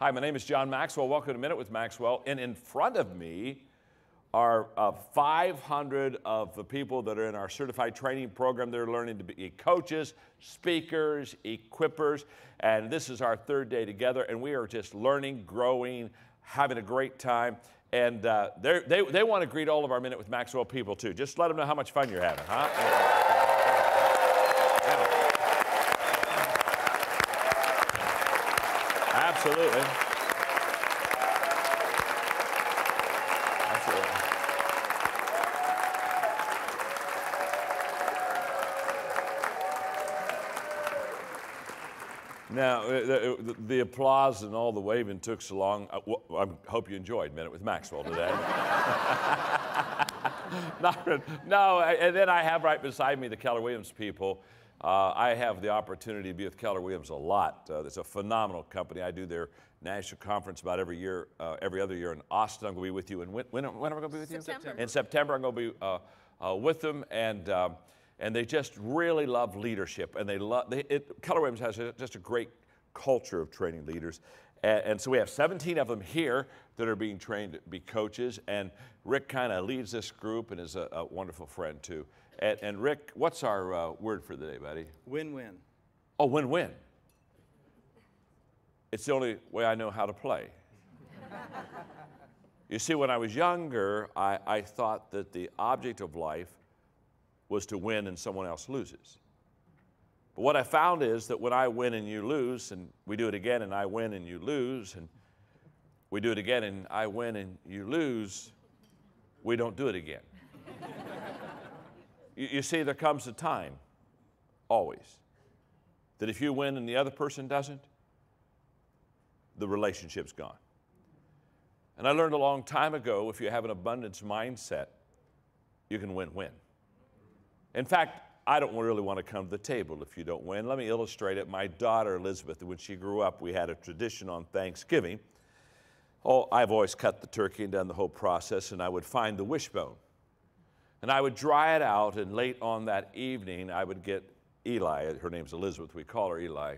Hi, my name is John Maxwell. Welcome to Minute with Maxwell. And in front of me are uh, 500 of the people that are in our certified training program. They're learning to be coaches, speakers, equippers. And this is our third day together. And we are just learning, growing, having a great time. And uh, they, they want to greet all of our Minute with Maxwell people too. Just let them know how much fun you're having, huh? Absolutely. Now, uh, the, the, applause and all the waving took so long. I, I hope you enjoyed Minute with Maxwell today. no, and then I have right beside me the Keller Williams people. Uh, I have the opportunity to be with Keller Williams a lot. Uh, it's a phenomenal company. I do their national conference about every year, uh, every other year in Austin. I'm going to be with you. And when, when, when am I going to be with you? September. In September, I'm going to be uh, uh, with them. And, um, and they just really love leadership. And they love, they, it, Keller Williams has a, just a great culture of training leaders. And, and, so we have 17 of them here that are being trained to be coaches. And Rick kind of leads this group and is a, a wonderful friend too. And, and Rick, what's our uh, word for the day, buddy? Win win. Oh, win win. It's the only way I know how to play. you see, when I was younger, I, I thought that the object of life was to win and someone else loses. But what I found is that when I win and you lose, and we do it again and I win and you lose, and we do it again and I win and you lose, we don't do it again. You, you see, there comes a time, always, that if you win and the other person doesn't, the relationship's gone. And I learned a long time ago if you have an abundance mindset, you can win win. In fact, I don't really want to come to the table if you don't win. Let me illustrate it. My daughter Elizabeth, when she grew up, we had a tradition on Thanksgiving. Oh, I've always cut the turkey and done the whole process, and I would find the wishbone. And I would dry it out, and late on that evening, I would get Eli, her name's Elizabeth, we call her Eli.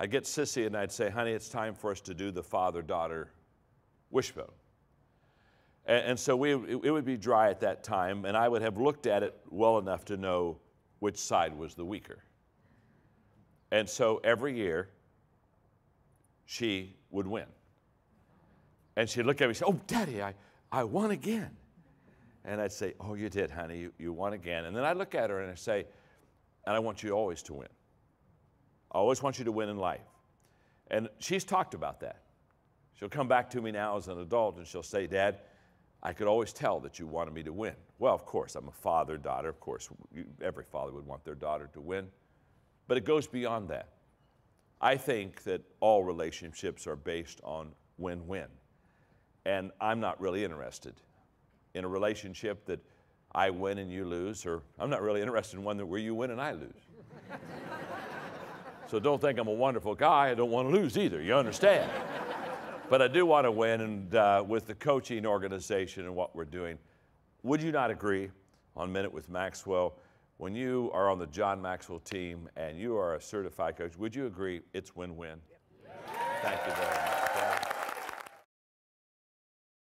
I'd get Sissy and I'd say, honey, it's time for us to do the father daughter wishbone. And, so we, it would be dry at that time, and I would have looked at it well enough to know which side was the weaker. And so every year, she would win. And she'd look at me and say, Oh, Daddy, I, I won again. And I'd say, Oh, you did, honey. You, you won again. And then I'd look at her and I'd say, And I want you always to win. I always want you to win in life. And she's talked about that. She'll come back to me now as an adult and she'll say, Dad, I could always tell that you wanted me to win. Well, of course, I'm a father, daughter. Of course, every father would want their daughter to win. But it goes beyond that. I think that all relationships are based on win win. And I'm not really interested in a relationship that I win and you lose, or I'm not really interested in one that where you win and I lose. so don't think I'm a wonderful guy. I don't want to lose either. You understand? But I do want to win, and uh, with the coaching organization and what we're doing, would you not agree on Minute with Maxwell? When you are on the John Maxwell team and you are a certified coach, would you agree it's win win? Yep. Thank you very much.